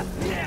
Yeah.